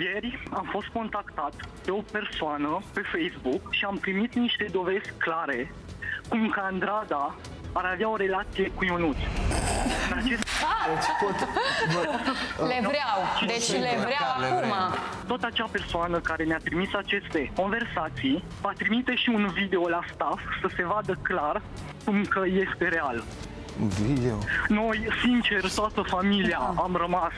Ieri am fost contactat de o persoană pe Facebook și am primit niște dovezi clare cum că Andrada ar avea o relație cu Ionuț. În acest Deci pot... Le vreau. Deci le vreau Le acum. vrem. tot acea persoană care ne-a trimis aceste conversații va trimite și un video la staff să se vadă clar cum că este real. Video. Noi, sincer, toată familia am rămas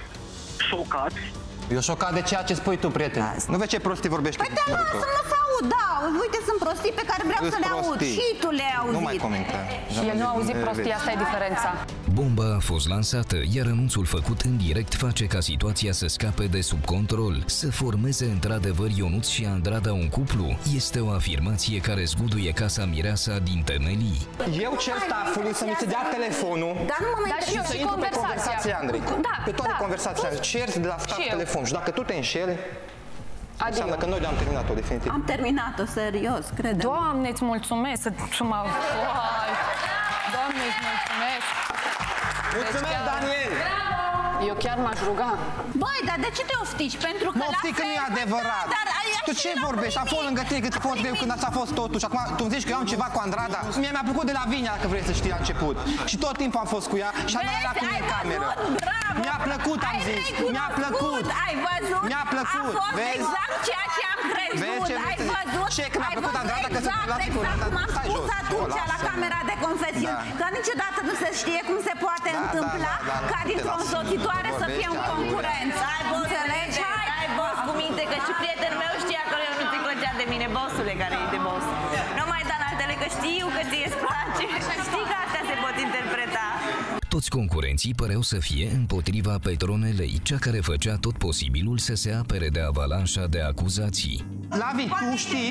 șocați. Eu șocat de ceea ce spui tu, prieten. Nu vezi ce prostii vorbești. Păi da, lasă-mă să aud, da, uite, sunt prostii pe care vreau Îs să le aud. prostii. Și tu le-ai auzit. Nu mai comenta. Și el nu a auzit prostia, asta e diferența. Bomba a fost lansată, iar anunțul făcut în direct face ca situația să scape de sub control. Să formeze într-adevăr Ionuț și Andrada un cuplu este o afirmație care zguduie casa mireasa din temelii. Eu cer staffului să mi se dea telefonul Dar nu mă mai Dar și eu să și intru pe conversația. conversație, Andrei. Da, pe toate da. conversațiile. Cer de la staff Și eu. telefon. Și dacă tu te înșeli, Adio. înseamnă că noi le-am terminat-o definitiv. Am terminat-o, serios, crede Doamne, îți mulțumesc să să mă... Vai. Doamne, îți mulțumesc. Mulțumesc, chiar- Daniel! Eu chiar m-aș ruga. Băi, dar de ce te oftici? Pentru că Mă la oftic că nu e fel- adevărat. Da, dar ai Tu și ce la vorbești? Am fost primit. lângă tine cât fost greu când asta a fost totul. Și acum tu îmi zici că eu am ceva cu Andrada. Mie mi-a plăcut de la Vinia, dacă vrei să știi la început. Și tot timpul am fost cu ea și am Vezi, dat la cum ai e în cameră. văzut? Bravo! Mi-a plăcut, am Ai zis. recunoscut, Mi-a plăcut. Ai văzut? Mi-a plăcut. A fost Vezi? exact ceea ce am crezut. Vezi ce ai vrei să zic? văzut? Ce, că mi-a Ai plăcut văzut Andrada că se exact, lasă cu exact cum am Stai spus jos. atunci O, la lasă. camera de confesiuni. Da. Că niciodată nu se știe cum se poate Da, întâmpla da, da, da, ca te dintr-o las. însoțitoare să fie un Vorbești, concurență. Ai boss Înțelegi? minte, ai boss cu minte, că și prietenul meu știa că eu nu te clăcea de mine, bossule care e de boss. Nu mai da în altele, că știu că ție îți place. Știi că Toți concurenții păreau să fie împotriva Petronelei, cea care făcea tot posibilul să se apere de avalanșa de acuzații. Lavi, tu știi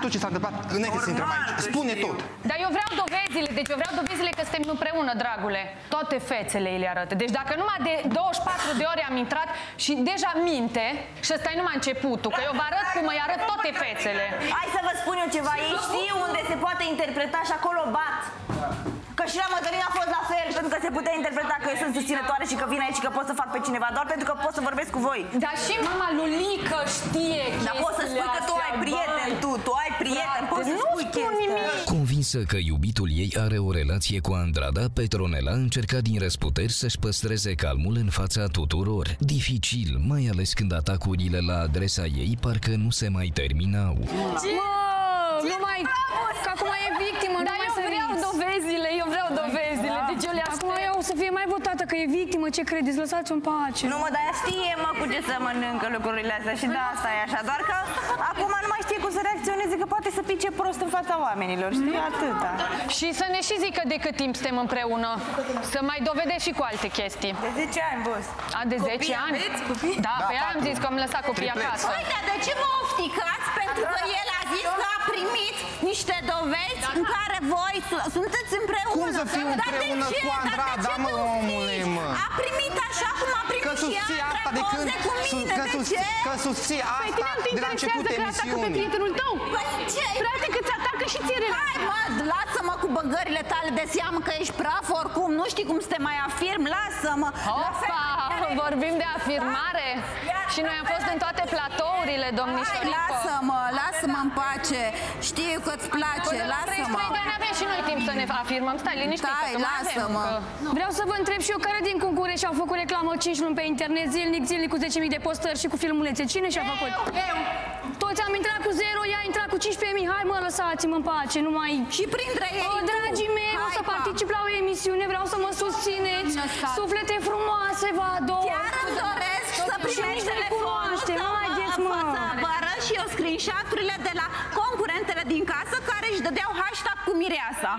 tu ce s-a întâmplat înainte să intrăm aici. Spune tot. Dar eu vreau dovezile, deci eu vreau dovezile că suntem împreună, dragule. Toate fețele îi le arată. Deci dacă numai de 24 de ore am intrat și deja minte, și ăsta e numai începutul, că eu vă arăt cum îi arăt toate fețele. Hai să vă spun eu ceva, ei știu unde se poate interpreta și acolo bat. Că și la Mădălin a fost la fel, pentru că se putea interpreta că eu sunt susținătoare și că vin aici și că pot să fac pe cineva, doar pentru că pot să vorbesc cu voi. Dar și mama Lulică știe Dar poți să spui că tu ai prieten, tu, tu ai prieten, poți să nu spui spun chestia. nimic. Convinsă că iubitul ei are o relație cu Andrada, Petronela încerca din răsputeri să-și păstreze calmul în fața tuturor. Dificil, mai ales când atacurile la adresa ei parcă nu se mai terminau. Mă, nu mai... Că acum e victimă, Dar nu mai eu săriți. vreau dovezile, eu vreau dovezile, deci eu le Acum aștept. eu o să fie mai votată că e victimă, ce credeți? Lăsați-o în pace. Nu mă, dar ea știe, mă, cu ce să mănâncă lucrurile astea și de asta e așa. Doar că acum nu mai știe cum să reacționeze, că poate să pice prost în fața oamenilor, știi? Atâta. Și să ne și zică de cât timp suntem împreună. Să mai dovedeți și cu alte chestii. De 10 ani, boss. A, de 10 ani? aveți? Copii? Da, Da, pe aia am patru. zis că am lăsat copiii Tripleți. acasă. Păi, dar de ce vă ofticați? Pentru că el în care voi su- sunteți împreună. Cum să fiu Dar de împreună ce? cu Dar de Andrada, ce mă, te oftici? omule, mă? A primit așa cum a primit Că și susții ea asta de când... poze cu su- mine. Că, de sus, ce? că susții Pe asta tine nu te de la început interesează că atacă pe emisiunii. prietenul tău? Păi ce? Frate, că ți atacă și ție Hai mă, lasă-mă cu băgările tale de seamă că ești praf oricum, nu știi cum să te mai afirm, lasă-mă. Opa, vorbim de afirmare? Și noi am fost în toate platourile, Hai, domnișorico. lasă-mă, lasă-mă în pace. Știu că-ți place, Până la lasă-mă. Să ne afirmăm. Stai liniștit, Stai, că mai avem lasă-mă. încă. Vreau să vă întreb și eu care din concurenți au făcut reclamă 5 luni pe internet, zilnic, zilnic cu 10.000 de postări și cu filmulețe. Cine și-a făcut? Eu. Toți am intrat cu 0, ea a intrat cu 15.000. Hai mă, lăsați-mă în pace, nu mai... Și printre ei O, tu. dragii mei, o Hai, să pa. particip la o emisiune, vreau să mă susțineți. Suflete frumoase, vă ador. Chiar îmi doresc să primești telefon, să mă, să apară și eu screenshot-urile de la concurentele din casă care își dădeau hashtag cu mireasa.